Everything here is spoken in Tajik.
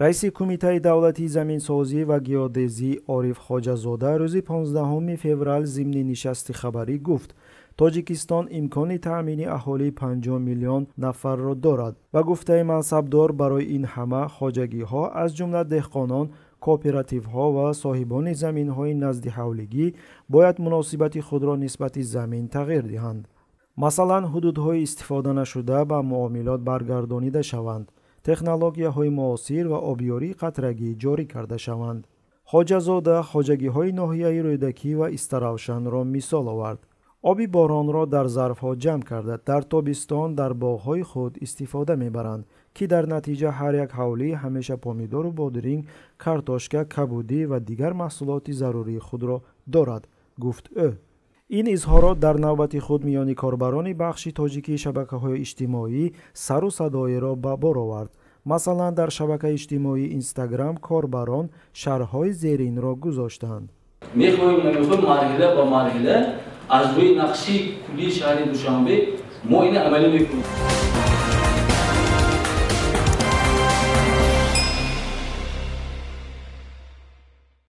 раиси кумитаи давлатии заминсозӣ ва геодезӣ ориф хоҷазода рӯзи 15 феврал зимни нишасти хабарӣ гуфт. Тоҷикистон имкони таъмини аҳолии 50 миллион нафарро дорад ба гуфтаи мансабдор барои ин ҳама хоҷагиҳо аз ҷумла деҳқонон кооперативҳо ва соҳибони заминҳои назди ҳавлигӣ бояд муносибати худро нисбати замин тағйир диҳанд. Масалан ҳудудҳои истифоданашуда ба муомилот баргардонида шаванд технологияҳои муосир ва обёрии қатрагӣ ҷорӣ карда шаванд. Хоҷазода хоҷагиҳои ноҳияи рӯйдакӣ ва истаравшанро мисол овард. Оби боронро дар зарфҳо ҷамъ карда дар тобистон дар боғҳои худ истифода мебаранд ки дар натиҷа ҳар як ҳавлӣ ҳамеша помидору бодиринг картошка кабудӣ ва дигар маҳсулоти зарурии худро дорад гуфт ӯ ин изҳорот дар навбати худ миёни корбарони бахши тоҷикии шабакаҳои иҷтимоӣ сару садоеро ба бор овард. Масалан дар шабакаи иҷтимоии инстаграм корбарон шарҳҳои зеринро гузоштанд. Мехоҳем намехоҳем марҳила ба марҳила аз рӯи нақши куллии шаҳри душанбе мо ина амалӣ мекунем